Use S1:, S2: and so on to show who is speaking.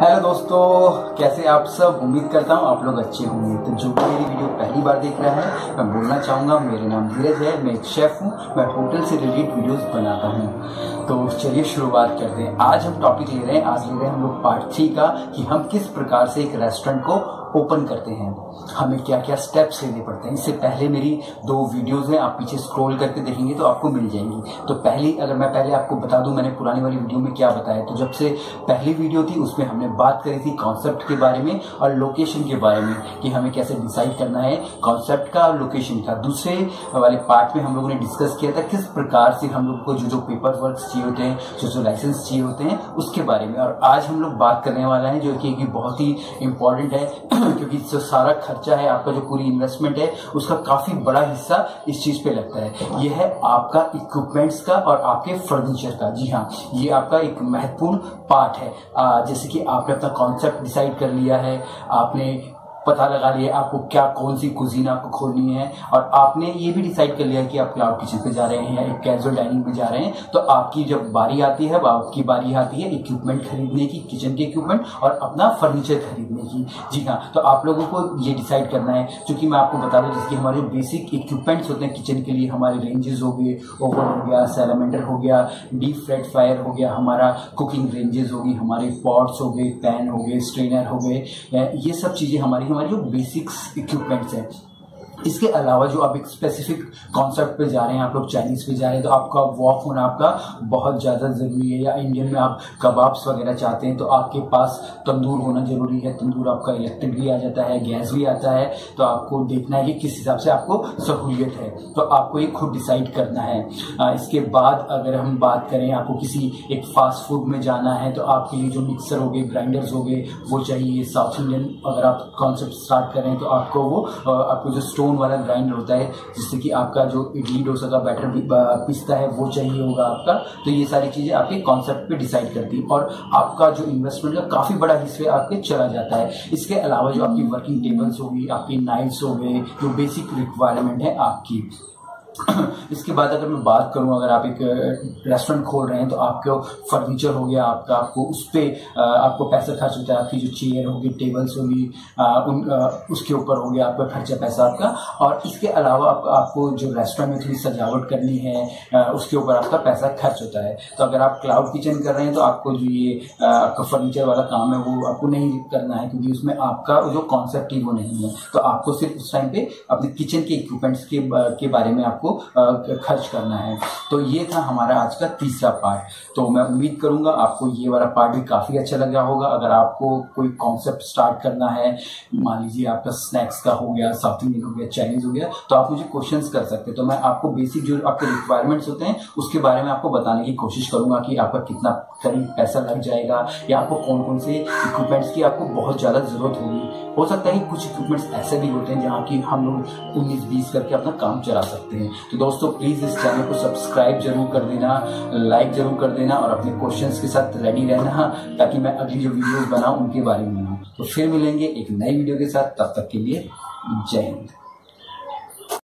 S1: Hello दोस्तों, कैसे आप सब? उम्मीद करता हूँ आप लोग अच्छे होंगे। तो जो भी मेरी वीडियो पहली बार देख रहा है, मैं बोलना चाहूँगा, मेरे नाम धीरज है, मैं एक शेफ हूँ, मैं होटल से रिलेटेड वीडियोस बनाता हूँ। तो चलिए शुरुआत करते हैं। आज हम टॉपिक ले रहे हैं, आज ले रहे हैं हम लोग पार्ट थ्री का कि हम किस प्रकार से एक रेस्टोरेंट को ओपन करते हैं। हमें क्या क्या स्टेप्स लेने पड़ते हैं। इससे पहले मेरी दो वीडियोज़ हैं, आप पीछे स्क्रॉल करके देखेंगे तो आपको मिल जाएँगी। तो पहली, अगर मैं पहले आपको बता दूँ मैंने पुरानी वाली वीडियो में क्या बताया तो जब से पहली वीडियो थी, उसमें हमने बात करी थी कॉन्सेप्ट के बारे में और लोकेशन के बारे में, कि हमें कैसे डिसाइड करना है कॉन्सेप्ट का और लोकेशन का। दूसरे वाले पार्ट में हम लोगों ने डिस्कस किया था किस प्रकार से हम लोग को जो जो पेपर वर्क चाहिए होते हैं, जो जो लाइसेंस चाहिए होते हैं, उसके बारे में। और आज हम लोग बात करने वाला है, जो कि बहुत ही इंपॉर्टेंट है। क्योंकि जो सारा खर्चा है आपका जो पूरी इन्वेस्टमेंट है उसका काफ़ी बड़ा हिस्सा इस चीज़ पे लगता है। यह है आपका इक्विपमेंट्स का और आपके फर्नीचर का। जी हाँ ये आपका एक महत्वपूर्ण पार्ट है। आ, जैसे कि आपने अपना कॉन्सेप्ट डिसाइड कर लिया है आपने पता लगा लिया आपको क्या, कौन सी कुजीन आपको खोलनी है। और आपने ये भी डिसाइड कर लिया कि आप क्लाउड किचन पे जा रहे हैं या एक कैजुअल डाइनिंग पे जा रहे हैं तो आपकी जब बारी आती है आपकी बारी आती है इक्विपमेंट खरीदने की किचन के इक्विपमेंट और अपना फर्नीचर खरीदने की। जी हाँ तो आप लोगों को ये डिसाइड करना है। क्योंकि मैं आपको बता दूँ, जैसे हमारे बेसिक इक्विपमेंट्स होते हैं किचन के लिए हमारे रेंजेस हो गए ओवन हो गया सैलामेंडर हो गया डीप फ्रेड फायर हो गया, हमारा कुकिंग रेंजेस होगी, हमारे पॉट्स हो गए पैन हो गए स्ट्रेनर हो गए ये सब चीज़ें हमारी हमारी जो बेसिक्स इक्विपमेंट्स हैं। इसके अलावा जो आप एक स्पेसिफिक कॉन्सेप्ट पे जा रहे हैं, आप लोग चाइनीज़ पे जा रहे हैं तो आपका वॉक होना आपका बहुत ज़्यादा ज़रूरी है। या इंडियन में आप कबाब्स वगैरह चाहते हैं तो आपके पास तंदूर होना ज़रूरी है। तंदूर आपका इलेक्ट्रिक भी आ जाता है गैस भी आता है तो आपको देखना है कि किस हिसाब से आपको सहूलियत है। तो आपको ये खुद डिसाइड करना है। इसके बाद अगर हम बात करें, आपको किसी एक फास्ट फ़ूड में जाना है तो आपके लिए जो मिक्सर हो गए ग्राइंडर्स हो गए, वो चाहिए। साउथ इंडियन अगर आप कॉन्सेप्ट स्टार्ट करें तो आपको वो आपको जो स्टोव स्टोन वाला ग्राइंडर होता है, जिससे कि आपका जो इडली डोसा का बैटर पिसता है, वो चाहिए होगा आपका। तो ये सारी चीज़ें आपके कॉन्सेप्ट पे डिसाइड करती है। और आपका जो इन्वेस्टमेंट का काफ़ी बड़ा हिस्से आपके चला जाता है। इसके अलावा जो आपकी वर्किंग टेबल्स होगी, आपकी नाइट्स हो गए, जो बेसिक रिक्वायरमेंट है आपकी। इसके बाद अगर मैं बात करूँ अगर आप एक रेस्टोरेंट खोल रहे हैं तो आपको फर्नीचर हो गया आपका आपको उस पर आपको पैसा खर्च होता है आपकी जो चेयर होगी टेबल्स होगी उन उसके ऊपर हो गया आपका खर्चा पैसा आपका। और इसके अलावा आप, आपको जो रेस्टोरेंट में थोड़ी सजावट करनी है उसके ऊपर आपका पैसा खर्च होता है। तो अगर आप क्लाउड किचन कर रहे हैं तो आपको जो ये आपका फर्नीचर वाला काम है वो आपको नहीं करना है क्योंकि उसमें आपका जो कॉन्सेप्ट ही वो नहीं है। तो आपको सिर्फ़ उस टाइम पे अपने किचन के इक्विपमेंट्स के, के बारे में आपको आपको खर्च करना है। तो ये था हमारा आज का तीसरा पार्ट। तो मैं उम्मीद करूँगा आपको ये वाला पार्ट भी काफ़ी अच्छा लग होगा। अगर आपको कोई कॉन्सेप्ट स्टार्ट करना है, मान लीजिए आपका स्नैक्स का हो गया साउथ इंडियन हो गया चाइनीज़ हो गया तो आप मुझे क्वेश्चन कर सकते हैं। तो मैं आपको बेसिक जो आपके रिक्वायरमेंट्स होते हैं, उसके बारे में आपको बताने की कोशिश करूँगा कि आपका कितना करीब पैसा लग जाएगा, या आपको कौन कौन से इक्विपमेंट्स की आपको बहुत ज़्यादा ज़रूरत होगी। हो सकता है कुछ इक्विपमेंट्स ऐसे भी होते हैं जहाँ की हम लोग उन्नीस बीस करके अपना काम चला सकते हैं। तो दोस्तों प्लीज़ इस चैनल को सब्सक्राइब ज़रूर कर देना लाइक ज़रूर कर देना और अपने क्वेश्चन के साथ रेडी रहना, ताकि मैं अगली जो वीडियोज़ बनाऊ, उनके बारे में बनाऊँ। तो फिर मिलेंगे एक नई वीडियो के साथ, तब तक के लिए जय हिंद।